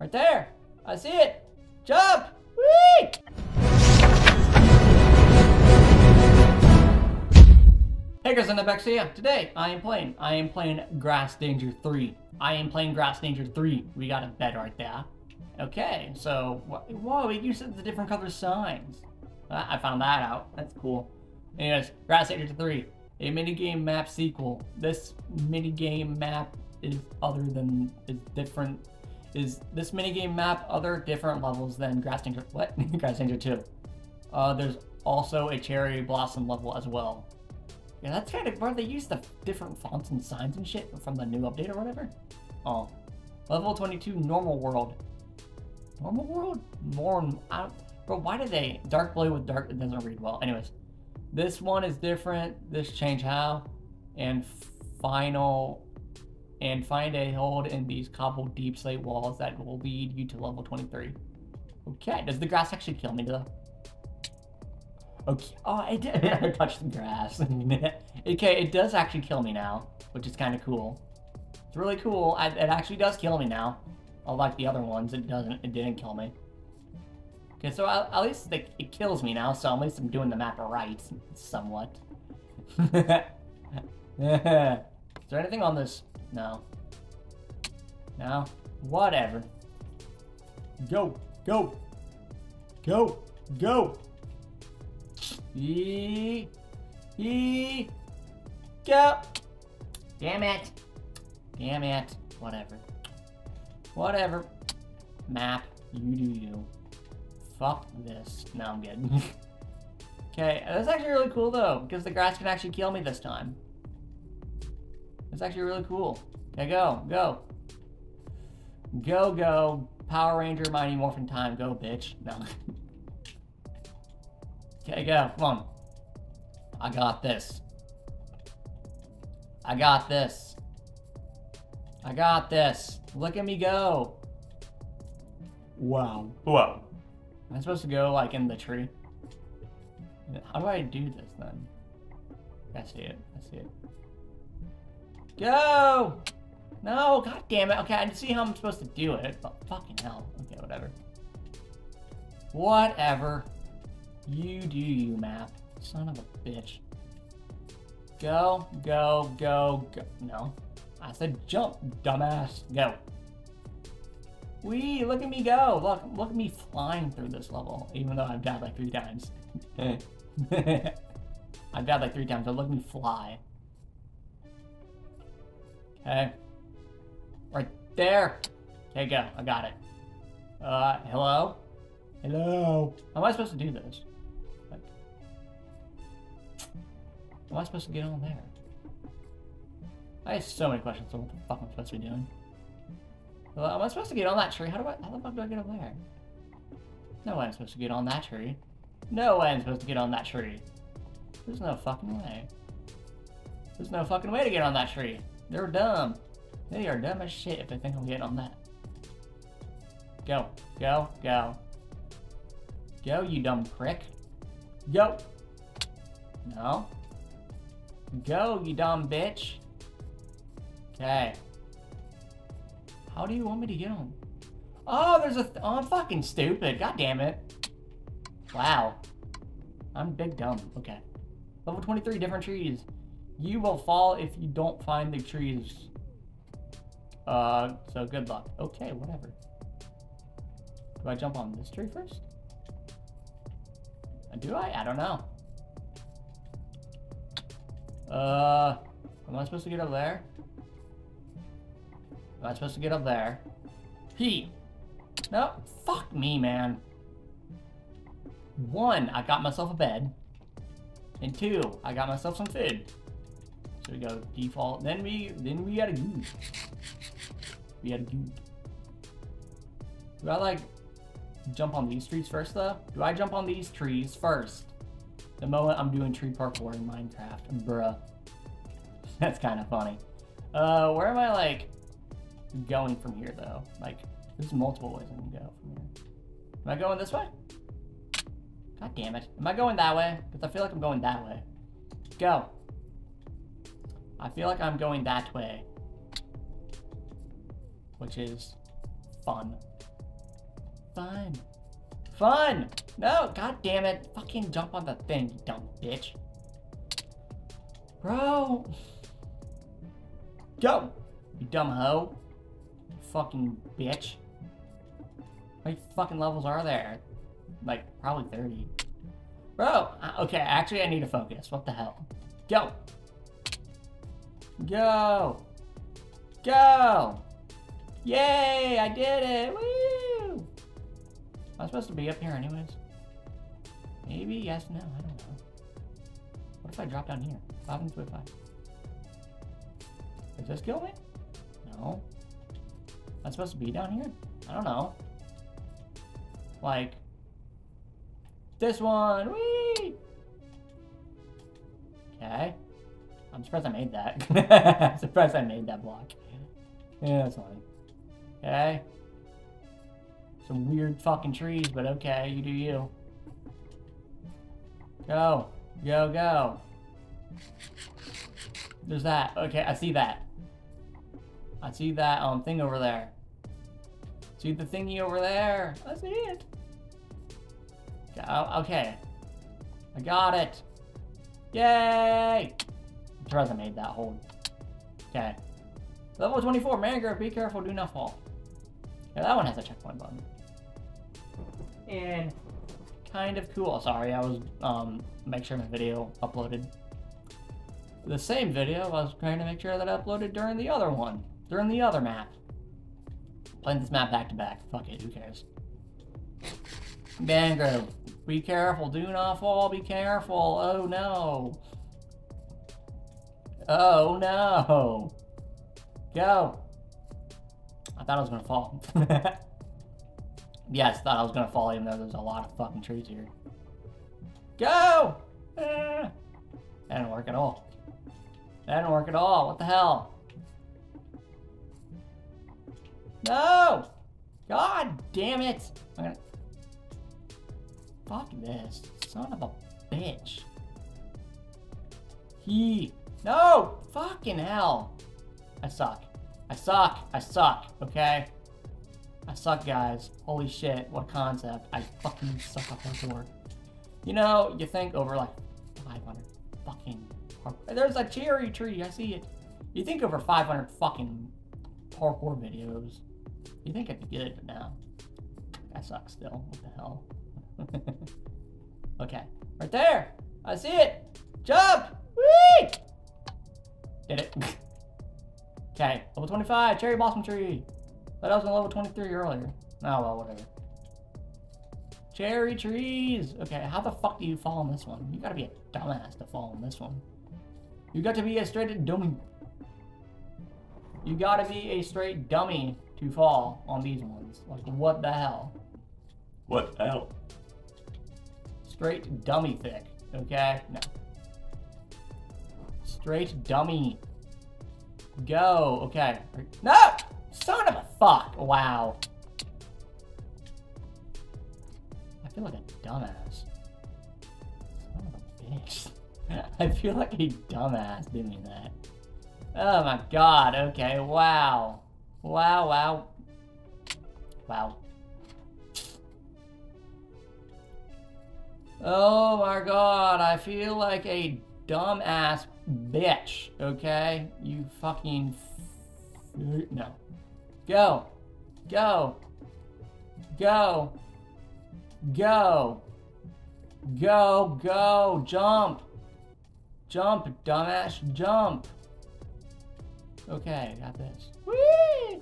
Right there. I see it. Jump. Whee! Hey guys, I'm back to you. Today, I am playing. I am playing Grass Danger 3. I am playing Grass Danger 3. We got a bed right there. Okay, so, whoa, you said the different color signs. Uh, I found that out. That's cool. Anyways, Grass Danger 3, a minigame map sequel. This minigame map is other than, is different. Is this minigame map other different levels than Grass Danger, what? Grass Danger 2. Uh, there's also a Cherry Blossom level as well. Yeah, that's kind of where they use the different fonts and signs and shit from the new update or whatever. Oh. Level 22, normal world. Normal world? More, I don't, bro, why did they, dark blue with dark, it doesn't read well. Anyways, this one is different, this change how, and final, and find a hold in these cobbled deep slate walls that will lead you to level 23. Okay, does the grass actually kill me though? Okay. Oh, I did. I touched the grass. okay, it does actually kill me now, which is kind of cool. It's really cool. I, it actually does kill me now. Unlike the other ones, it doesn't. It didn't kill me. Okay, so at, at least it kills me now. So at least I'm doing the map right, somewhat. is there anything on this? No. No. Whatever. Go. Go. Go. Go. E, e, go. Damn it. Damn it. Whatever. Whatever. Map. You do you. Fuck this. No, I'm good. okay, that's actually really cool though, because the grass can actually kill me this time. It's actually really cool. Okay, go, go. Go, go. Power Ranger Mighty Morphin Time. Go, bitch. No. Okay, go. Come on. I got this. I got this. I got this. Look at me go. Wow. Whoa. Am I supposed to go, like, in the tree? How do I do this, then? I see it. I see it. Go! No, god damn it. Okay, I see how I'm supposed to do it, but fucking hell. Okay, whatever. Whatever. You do you, map. Son of a bitch. Go, go, go, go. No. I said jump, dumbass. Go. Wee, look at me go. Look, look at me flying through this level, even though I've died like three times. I've died like three times, but look at me fly. Okay. Right there. Okay, go. I got it. Uh, hello? Hello? How am I supposed to do this? Am I supposed to get on there? I have so many questions on what the fuck am I'm supposed to be doing. Well, am I supposed to get on that tree? How do I, how the fuck do I get up there? No way I'm supposed to get on that tree. No way I'm supposed to get on that tree. There's no fucking way. There's no fucking way to get on that tree. They're dumb. They are dumb as shit if they think I'm getting on that. Go, go, go. Go, you dumb prick. Go. No. Go, you dumb bitch. Okay. How do you want me to get on? Oh, there's a... Th oh, I'm fucking stupid. God damn it. Wow. I'm big dumb. Okay. Level 23, different trees. You will fall if you don't find the trees. Uh, so good luck. Okay, whatever. Do I jump on this tree first? Do I? I don't know. Uh, am I supposed to get up there? Am I supposed to get up there? He. No, fuck me, man. One, I got myself a bed. And two, I got myself some food. So we go default. Then we, then we got a good. We got a good. Do I like jump on these trees first though? Do I jump on these trees first? The moment I'm doing tree parkour in Minecraft. Bruh. That's kind of funny. Uh, where am I, like, going from here, though? Like, there's multiple ways I can go from here. Am I going this way? God damn it. Am I going that way? Because I feel like I'm going that way. Go. I feel like I'm going that way. Which is fun. Fun. Fun! No, god damn it. Fucking jump on the thing, you dumb bitch. Bro. Go! You dumb hoe. You fucking bitch. How many fucking levels are there? Like, probably 30. Bro! Okay, actually I need to focus. What the hell? Go! Go! Go! Yay! I did it! Woo! Am supposed to be up here anyways? Maybe? Yes, no, I don't know. What if I drop down here? What and if I... Does this kill me? No. I'm supposed to be down here? I don't know. Like... This one! I'm surprised I made that. I'm surprised I made that block. Yeah, that's funny. Okay. Some weird fucking trees, but okay, you do you. Go. Go, go. There's that. Okay, I see that. I see that um thing over there. See the thingy over there. I see it. Okay, okay. I got it. Yay! Made that hold. Okay. Level 24, Mangrove, be careful, do not fall. Yeah, that one has a checkpoint button. And kind of cool. Sorry, I was um make sure my video uploaded. The same video, I was trying to make sure that I uploaded during the other one. During the other map. Playing this map back to back. Fuck it, who cares? Mangrove, be careful, do not fall, be careful. Oh no. Oh no. Go. I thought I was gonna fall. yes, thought I was gonna fall even though there's a lot of fucking trees here. Go! Ah. That didn't work at all. That didn't work at all. What the hell? No! God damn it! I'm gonna... Fuck this. Son of a bitch. He... No! Fucking hell. I suck. I suck. I suck, okay? I suck, guys. Holy shit, what concept. I fucking suck at parkour. You know, you think over like 500 fucking... Parkour. There's a cherry tree, I see it. You think over 500 fucking parkour videos. You think I'd be good, but no. I suck still. What the hell? okay. Right there! I see it! Jump! Whee! Did it. okay, level 25, cherry blossom tree. I was on level 23 earlier. Oh well, whatever. Cherry trees! Okay, how the fuck do you fall on this one? You gotta be a dumbass to fall on this one. You got to be a straight dummy. You gotta be a straight dummy to fall on these ones. Like, what the hell? What the hell? Straight dummy thick, okay? No. Straight dummy. Go, okay. No! Son of a fuck! Wow. I feel like a dumbass. Son of a bitch. I feel like a dumbass doing that. Oh my god, okay, wow. Wow, wow. Wow. Oh my god, I feel like a dumbass bitch, okay? You fucking... No. Go. Go. Go. Go. Go, go, jump. Jump, dumbass, jump. Okay, got this. Whee!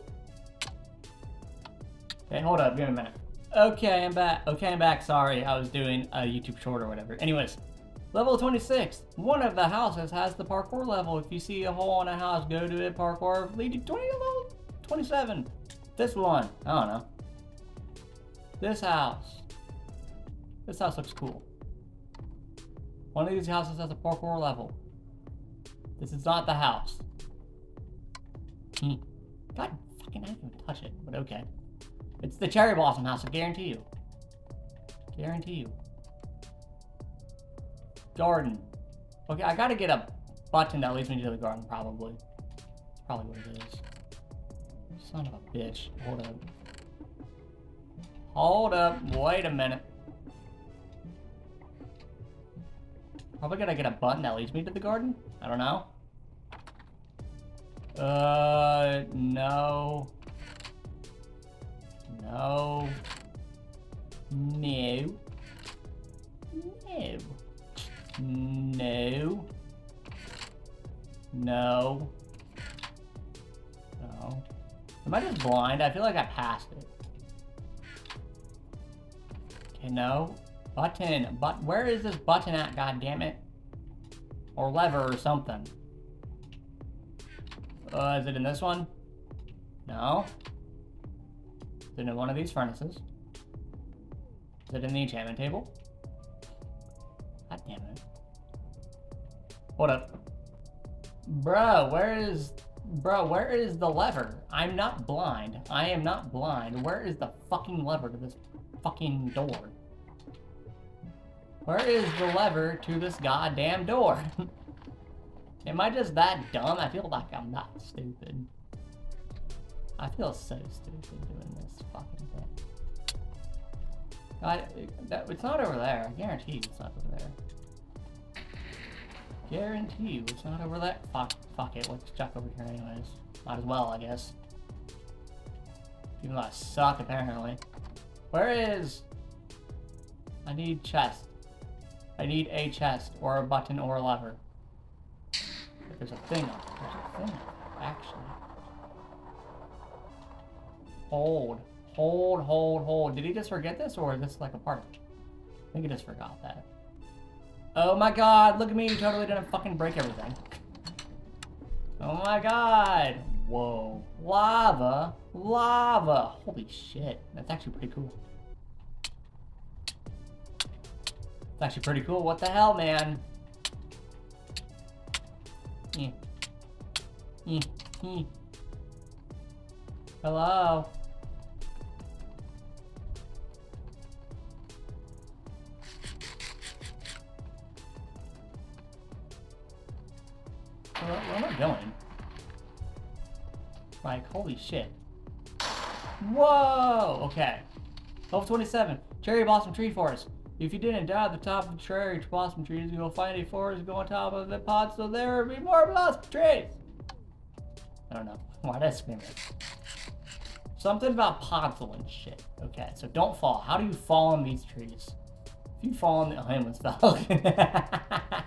Okay, hold up, give me a minute. Okay, I'm back. Okay, I'm back. Sorry, I was doing a YouTube short or whatever. Anyways, level 26. One of the houses has the parkour level. If you see a hole in a house, go to it. Parkour lead to 20 level 27. This one, I don't know. This house. This house looks cool. One of these houses has a parkour level. This is not the house. Hmm. God fucking, I didn't even touch it, but okay. It's the cherry blossom house, I guarantee you. Guarantee you. Garden. Okay, I gotta get a button that leads me to the garden, probably. That's probably what it is. Son of a bitch. Hold up. Hold up. Wait a minute. Probably gotta get a button that leads me to the garden? I don't know. Uh, no. No. No. No. No. No. No. Am I just blind? I feel like I passed it. Okay, no. Button. But where is this button at, god damn it? Or lever or something. Uh, is it in this one? No. Is it in one of these furnaces? Is it in the enchantment table? Damn it. Hold up. Bro, where is... Bro, where is the lever? I'm not blind. I am not blind. Where is the fucking lever to this fucking door? Where is the lever to this goddamn door? Am I just that dumb? I feel like I'm not stupid. I feel so stupid doing this fucking thing. I, that, it's not over there. I guarantee it's not over there. Guarantee it's not over there. Fuck, fuck it. Let's check over here anyways. Might as well, I guess. Though I suck, apparently. Where is... I need chest. I need a chest, or a button, or a lever. There's a thing up. There's a thing up, actually. Hold. Hold, hold, hold. Did he just forget this, or is this like a part? I think he just forgot that. Oh my god, look at me, totally didn't fucking break everything. Oh my god. Whoa. Lava. Lava. Holy shit. That's actually pretty cool. It's actually pretty cool. What the hell, man? Eh. Eh. Eh. Hello? Where, where am I going? Like, holy shit. Whoa! Okay. Level 27. Cherry Blossom Tree Forest. If you didn't die at the top of the cherry blossom trees, you'll find a forest go on top of the pod, so there will be more blossom trees. I don't know. Why did I scream it? Something about and shit. Okay, so don't fall. How do you fall on these trees? If you fall on the... Oh, I almost fell.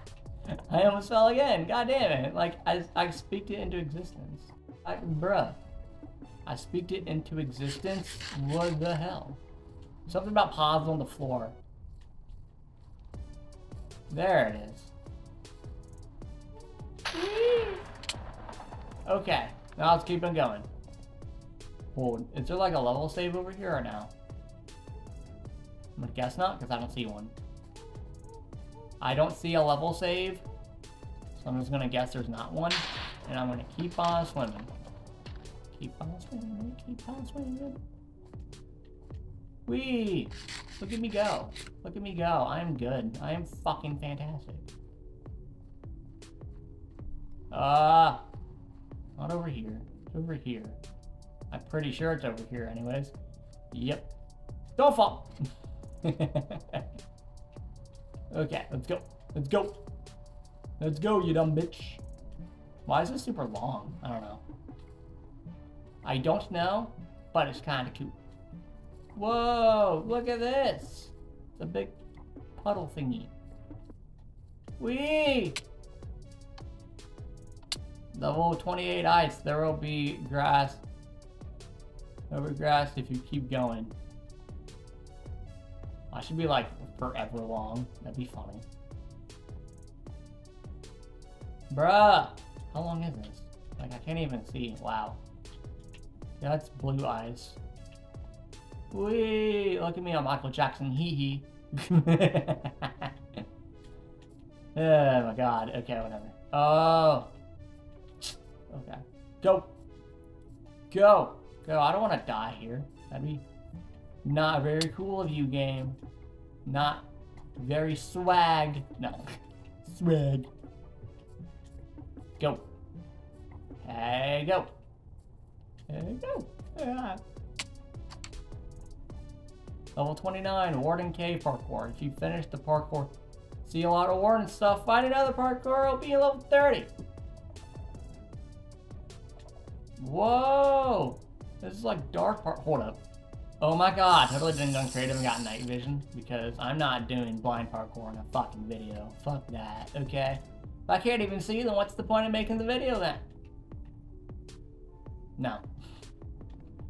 I almost fell again. God damn it. Like, I, I speak it into existence. Like, bruh. I speak it into existence? What the hell? Something about pods on the floor. There it is. Okay, now let's keep on going. Hold. Is there like a level save over here or no? I'm gonna guess not, because I don't see one. I don't see a level save, so I'm just gonna guess there's not one, and I'm gonna keep on swimming. Keep on swimming, keep on swimming. Wee! Look at me go. Look at me go. I am good. I am fucking fantastic. Ah! Uh, not over here. It's over here. I'm pretty sure it's over here anyways. Yep. Don't fall! okay, let's go. Let's go. Let's go, you dumb bitch. Why is this super long? I don't know. I don't know, but it's kind of cute. Whoa, look at this. It's a big puddle thingy. Wee! Level 28 ice. There will be grass. Be grass if you keep going. I should be like forever long. That'd be funny. Bruh! How long is this? Like, I can't even see. Wow. Yeah, that's blue eyes. Wee! Look at me I'm Michael Jackson, hee hee. oh my god. Okay, whatever. Oh. Okay. Go. Go. Go. I don't want to die here. That'd be not very cool of you, game. Not very swag. No. swag. Go. Hey, go. Hey, go. Yeah. Level 29, Warden Cave Parkour. If you finish the parkour, see a lot of Warden stuff, find another parkour, it'll be level 30. Whoa! This is like dark part. Hold up. Oh my god, totally didn't go creative and got night vision because I'm not doing blind parkour in a fucking video. Fuck that, okay? If I can't even see, then what's the point of making the video then? No.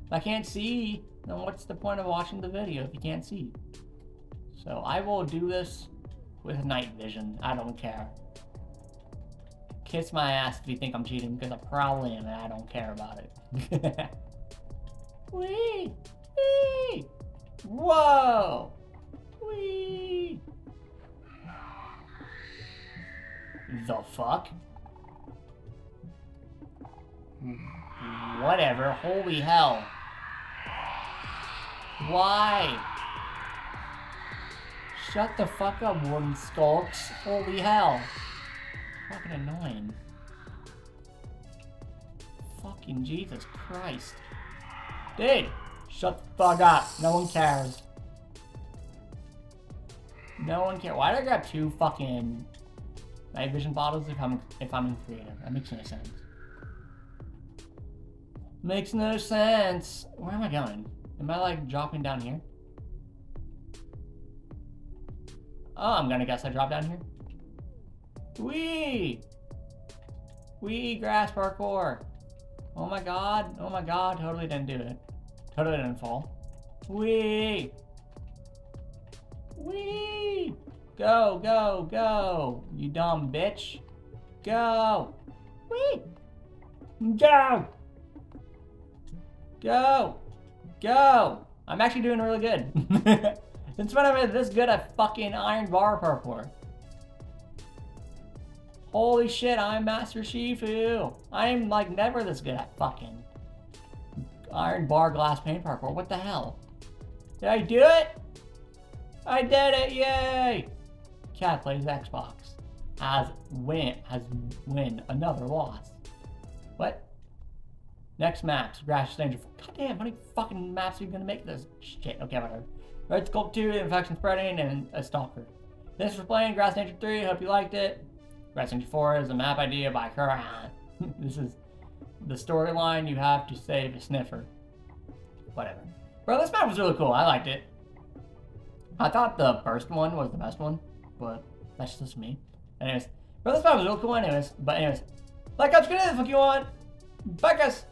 If I can't see, then what's the point of watching the video if you can't see? So I will do this with night vision. I don't care. Kiss my ass if you think I'm cheating because I probably am and I don't care about it. Whoa! Wee! The fuck? Whatever. Holy hell. Why? Shut the fuck up, Warden Sculks. Holy hell. Fucking annoying. Fucking Jesus Christ. Dude, shut the fuck up. No one cares. No one cares. Why did I grab two fucking night vision bottles if I'm if I'm in creative? That makes no sense. Makes no sense. Where am I going? Am I like dropping down here? Oh, I'm gonna guess I drop down here. Wee! Wee grass parkour. Oh my god. Oh my god. Totally didn't do it. Totally didn't fall. Wee! Wee! Go, go, go! You dumb bitch. Go! Wee! Go! Go! Go! I'm actually doing really good. Since when am I this good at fucking iron bar parkour? Holy shit, I'm Master Shifu. I'm like never this good at fucking iron bar glass pane parkour. What the hell? Did I do it? I did it, yay! Cat plays Xbox. Has win has win another loss. What? Next maps, Grass Danger. God damn, how many fucking maps are you gonna make this shit? Okay, whatever. Red Sculpt 2, Infection Spreading, and a Stalker. Thanks for playing Grass Danger 3, hope you liked it. Grass Danger 4 is a map idea by Curran. this is the storyline you have to save a sniffer. Whatever. Bro, this map was really cool, I liked it. I thought the first one was the best one, but that's just me. Anyways, bro, this map was really cool anyways, but anyways. Like, subscribe if you want. Bye guys!